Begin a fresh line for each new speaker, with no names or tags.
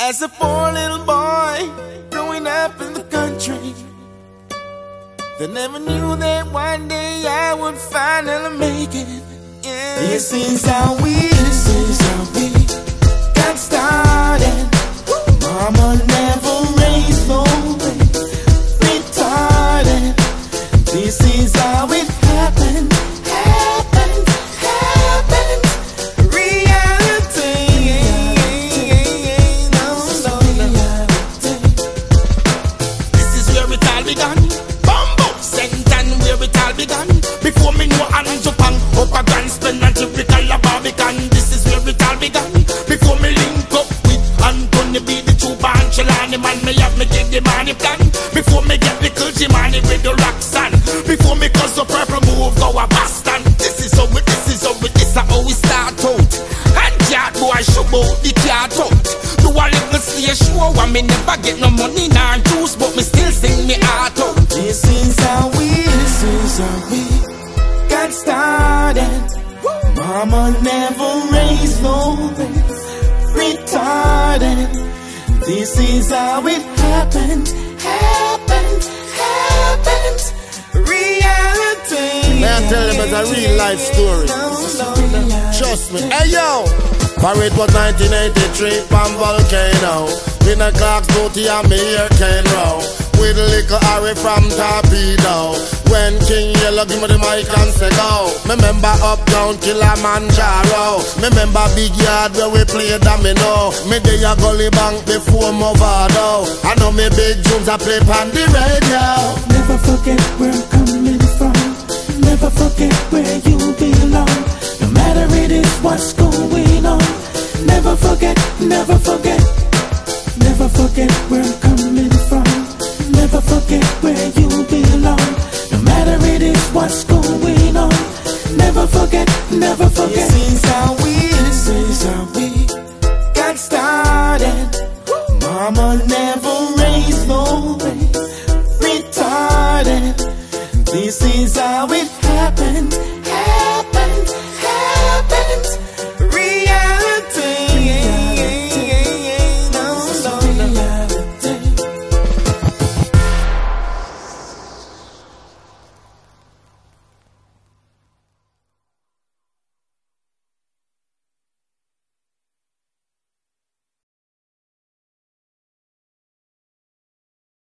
As a poor little boy growing up in the country, they never knew that one day I would finally make it. Yeah. This is how we, this is how we got started. Mama never raised no retarded. This is
where it all began. Before me know and Japan, up a grand spend and typical a Barbican. This is where it all began. Before me link up with Anthony B, the true band, Shalani man, me have me get the money plan. Before me get the culture money with the rock stand. Before me cause the purple move, go a Boston. This is how we, this is how we, this is how we start out. And cat boy, show out the cat out. Do a little stage show, and me never get no money nor juice, but me still sing
got started. Mama never raised no retarded. This is how it happened, happened, happened. Reality.
May I tell them it's a real life story? Trust me. Hey yo! Parade was 1983, Palm Volcano. In a Clark's booty me here can row. With a little Harry from Torpedo. When King Yellow give me the mic and say go. Remember Uptown Kilimanjaro. Remember Big Yard where we play domino. Me day a gully bank before Mavado. I know me big tunes I play on the radio.
Never forget where I'm coming from. Never forget where you belong. No matter it is what's going on. Never forget, never forget. Never forget where I'm coming never forget where you belong. No matter it is what's going on. Never forget, never forget. This is how we, this is how we got started. Mama never raised no retarded. This is how it happened, happened, happened.